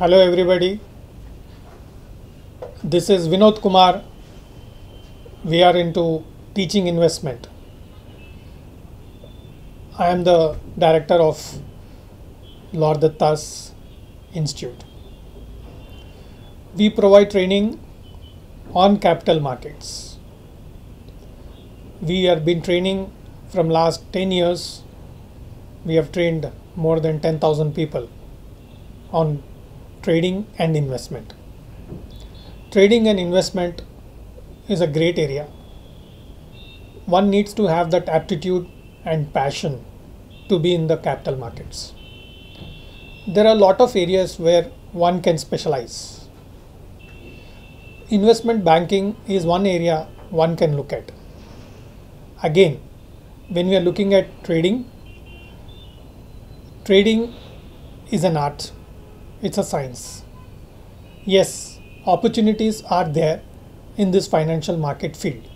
Hello everybody. This is Vinod Kumar. We are into teaching investment. I am the director of Lorduttas Institute. We provide training on capital markets. We have been training from last 10 years. We have trained more than 10,000 people on trading and investment. Trading and investment is a great area. One needs to have that aptitude and passion to be in the capital markets. There are a lot of areas where one can specialize. Investment banking is one area one can look at. Again, when we are looking at trading, trading is an art it's a science. Yes, opportunities are there in this financial market field.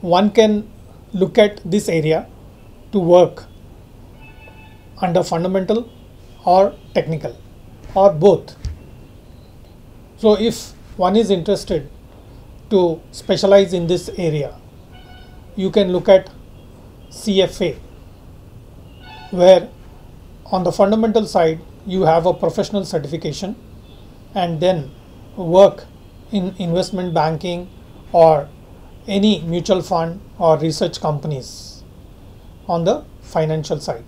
One can look at this area to work under fundamental or technical or both. So, if one is interested to specialize in this area, you can look at CFA, where on the fundamental side you have a professional certification and then work in investment banking or any mutual fund or research companies on the financial side.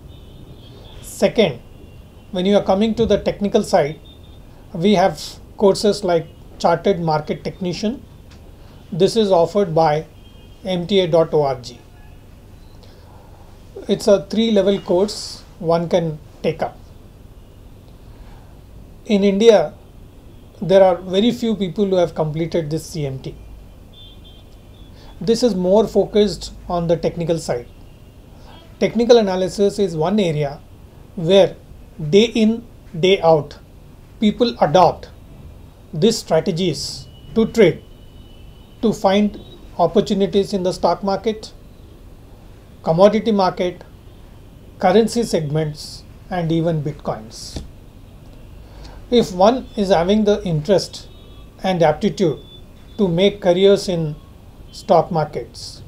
Second, when you are coming to the technical side, we have courses like Chartered Market Technician. This is offered by MTA.org. It's a three level course one can take up in India, there are very few people who have completed this CMT. This is more focused on the technical side. Technical analysis is one area where day in, day out, people adopt these strategies to trade, to find opportunities in the stock market, commodity market, currency segments, and even bitcoins if one is having the interest and aptitude to make careers in stock markets,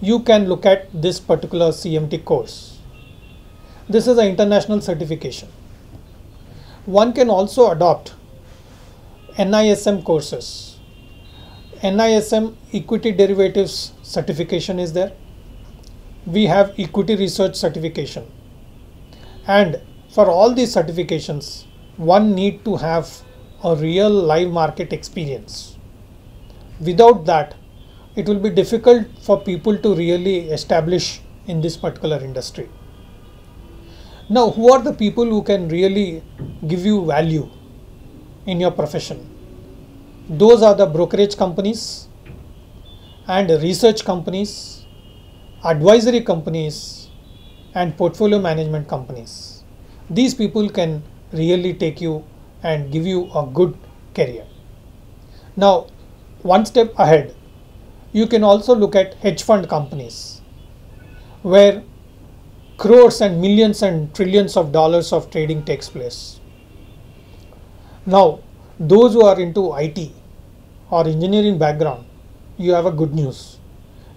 you can look at this particular CMT course. This is an international certification. One can also adopt NISM courses. NISM equity derivatives certification is there. We have equity research certification. And for all these certifications, one need to have a real live market experience. Without that, it will be difficult for people to really establish in this particular industry. Now, who are the people who can really give you value in your profession? Those are the brokerage companies and research companies, advisory companies, and portfolio management companies. These people can really take you and give you a good career. Now, one step ahead, you can also look at hedge fund companies where crores and millions and trillions of dollars of trading takes place. Now, those who are into IT or engineering background, you have a good news.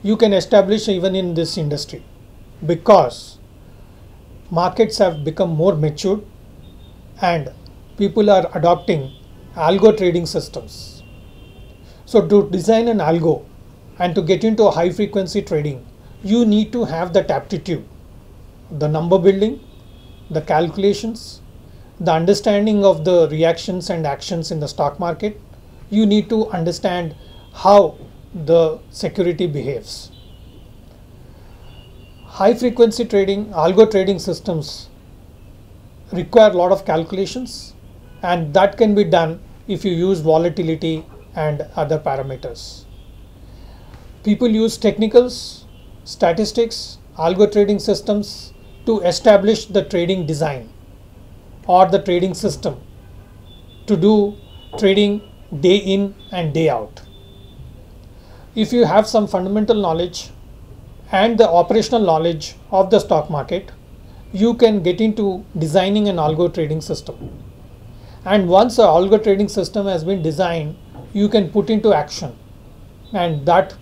You can establish even in this industry because markets have become more matured and people are adopting algo trading systems. So to design an algo and to get into high frequency trading, you need to have that aptitude, the number building, the calculations, the understanding of the reactions and actions in the stock market. You need to understand how the security behaves. High frequency trading, algo trading systems require a lot of calculations and that can be done if you use volatility and other parameters. People use technicals, statistics, algo trading systems to establish the trading design or the trading system to do trading day in and day out. If you have some fundamental knowledge and the operational knowledge of the stock market, you can get into designing an algo trading system. and once a algo trading system has been designed you can put into action and that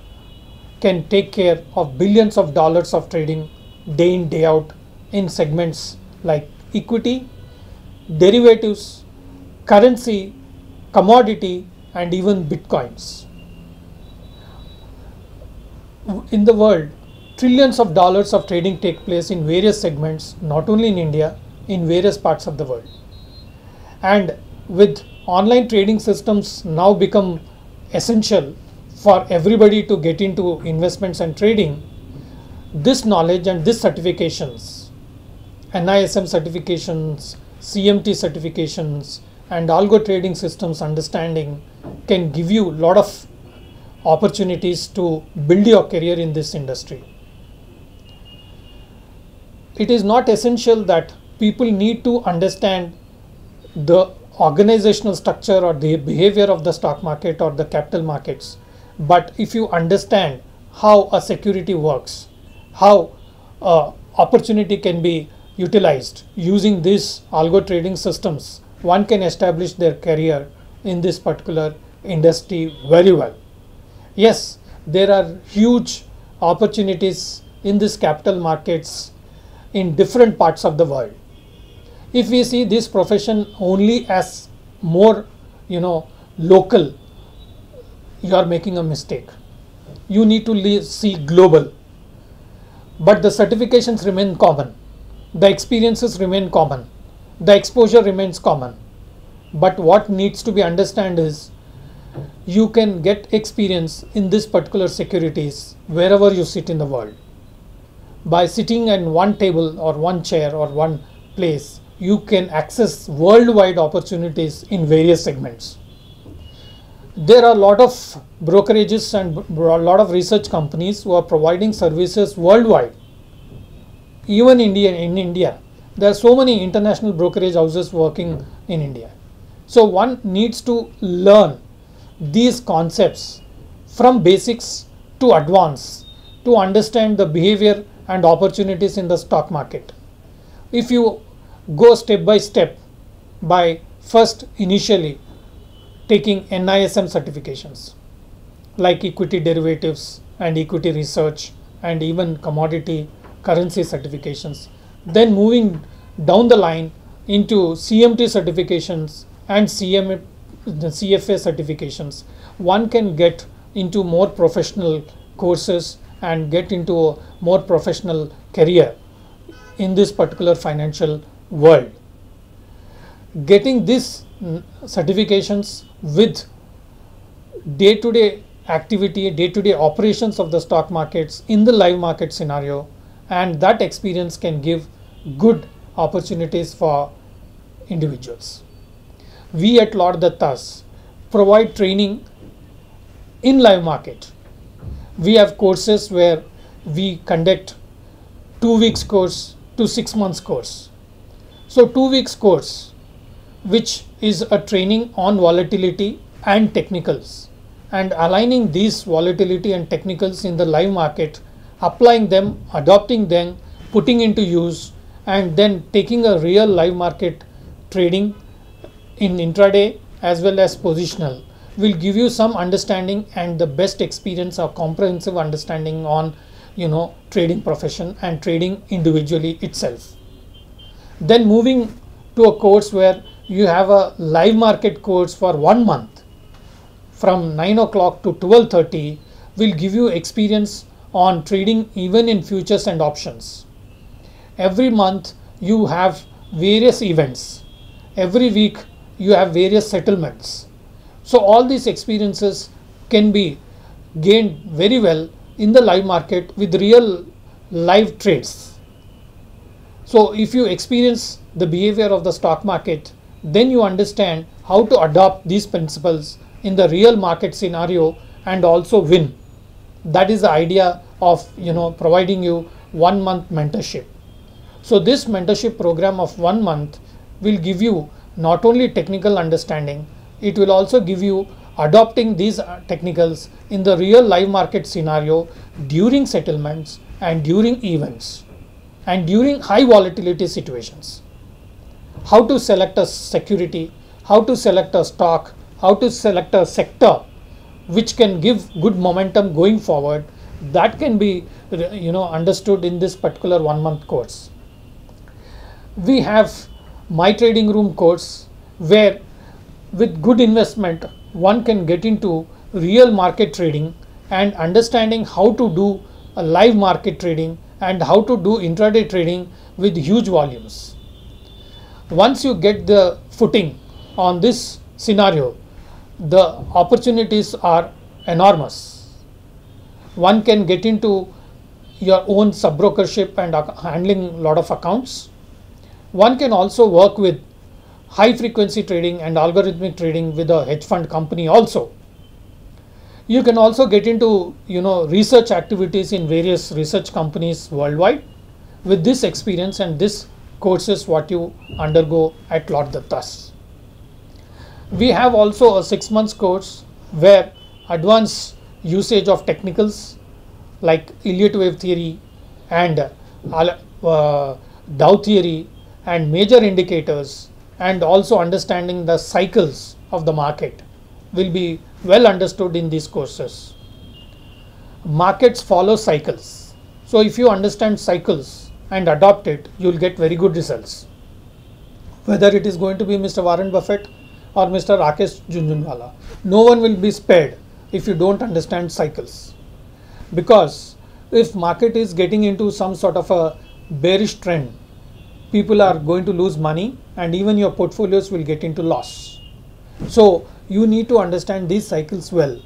can take care of billions of dollars of trading day in day out in segments like equity derivatives currency commodity and even bitcoins in the world trillions of dollars of trading take place in various segments not only in india in various parts of the world and with online trading systems now become essential for everybody to get into investments and trading, this knowledge and these certifications, NISM certifications, CMT certifications, and algo trading systems understanding can give you a lot of opportunities to build your career in this industry. It is not essential that people need to understand the organizational structure or the behavior of the stock market or the capital markets. But if you understand how a security works, how uh, opportunity can be utilized using these algo trading systems, one can establish their career in this particular industry very well. Yes, there are huge opportunities in this capital markets in different parts of the world. If we see this profession only as more you know local you are making a mistake. You need to see global. But the certifications remain common. The experiences remain common. The exposure remains common. But what needs to be understood is you can get experience in this particular securities wherever you sit in the world by sitting in one table or one chair or one place you can access worldwide opportunities in various segments. There are a lot of brokerages and a lot of research companies who are providing services worldwide. Even India, in India, there are so many international brokerage houses working in India. So one needs to learn these concepts from basics to advance to understand the behavior and opportunities in the stock market. If you go step by step by first initially taking NISM certifications like equity derivatives and equity research and even commodity currency certifications. Then moving down the line into CMT certifications and CM, CFA certifications, one can get into more professional courses and get into a more professional career in this particular financial world. Getting these certifications with day to day activity, day to day operations of the stock markets in the live market scenario, and that experience can give good opportunities for individuals. We at Lorduttas provide training in live market. We have courses where we conduct two weeks course to six months course. So two weeks course, which is a training on volatility and technicals. And aligning these volatility and technicals in the live market, applying them, adopting them, putting into use and then taking a real live market trading in intraday as well as positional will give you some understanding and the best experience or comprehensive understanding on you know trading profession and trading individually itself then moving to a course where you have a live market course for one month from 9 o'clock to 12.30 will give you experience on trading even in futures and options. Every month you have various events. Every week you have various settlements. So all these experiences can be gained very well in the live market with real live trades. So if you experience the behavior of the stock market, then you understand how to adopt these principles in the real market scenario and also win. That is the idea of you know providing you one month mentorship. So this mentorship program of one month will give you not only technical understanding, it will also give you adopting these uh, technicals in the real live market scenario during settlements and during events and during high volatility situations. How to select a security, how to select a stock, how to select a sector which can give good momentum going forward that can be you know understood in this particular one month course we have my trading room course where with good investment one can get into real market trading and understanding how to do a live market trading and how to do intraday trading with huge volumes. Once you get the footing on this scenario the opportunities are enormous. One can get into your own sub brokership and handling lot of accounts. One can also work with high frequency trading and algorithmic trading with a hedge fund company also. You can also get into you know research activities in various research companies worldwide with this experience and this courses what you undergo at Lorduttas. We have also a six months course where advanced usage of technicals like Elliott wave theory and uh, Dow theory and major indicators and also understanding the cycles of the market will be well understood in these courses. Markets follow cycles. So if you understand cycles and adopt it, you will get very good results. Whether it is going to be Mr. Warren Buffett or Mr. Rakesh Jhunjhunwala, no one will be spared if you don't understand cycles. Because if market is getting into some sort of a bearish trend, people are going to lose money and even your portfolios will get into loss. So you need to understand these cycles well.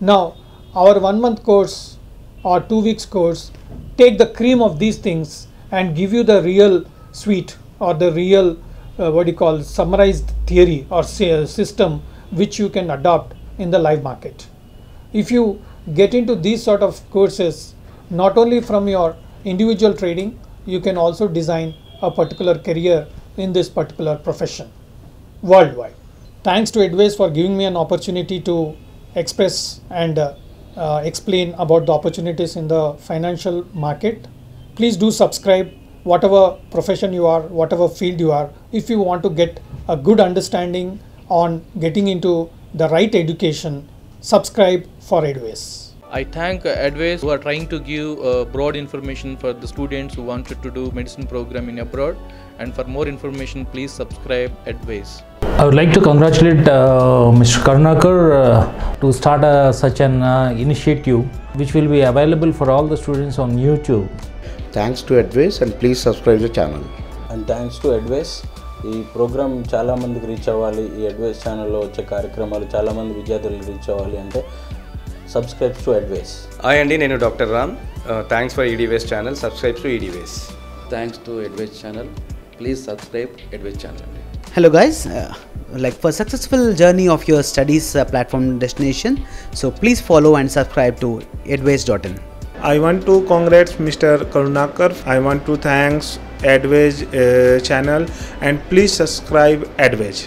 Now our one month course or two weeks course take the cream of these things and give you the real suite or the real uh, what you call summarized theory or say, system which you can adopt in the live market. If you get into these sort of courses not only from your individual trading you can also design a particular career in this particular profession worldwide. Thanks to Edways for giving me an opportunity to express and uh, uh, explain about the opportunities in the financial market. Please do subscribe whatever profession you are, whatever field you are. If you want to get a good understanding on getting into the right education, subscribe for Edways. I thank uh, Edways who are trying to give uh, broad information for the students who wanted to do medicine program in abroad and for more information please subscribe Edways. I would like to congratulate uh, Mr. Karunakar uh, to start uh, such an uh, initiative which will be available for all the students on YouTube. Thanks to Edways and please subscribe the channel. And thanks to advice ఈ programme చాలామందికి reach అవ్వాలి ఈ advice ఛానల్లో వచ్చే కార్యక్రమాలు చాలామంది విద్యార్థులకు reach అవ్వాలి అంటే సబ్స్క్రైబ్ టు అడ్వైస్ హాయ్ అండి నేను doctor Ram thanks for ఈడీవేస్ channel subscribe to ఈడీవేస్ thanks to advice channel please subscribe advice channel hello guys uh, like for successful journey of your studies uh, platform destination so please follow and subscribe to adways.in I want to congrats Mr. Karunakar. I want to thanks Advage uh, channel and please subscribe Advage.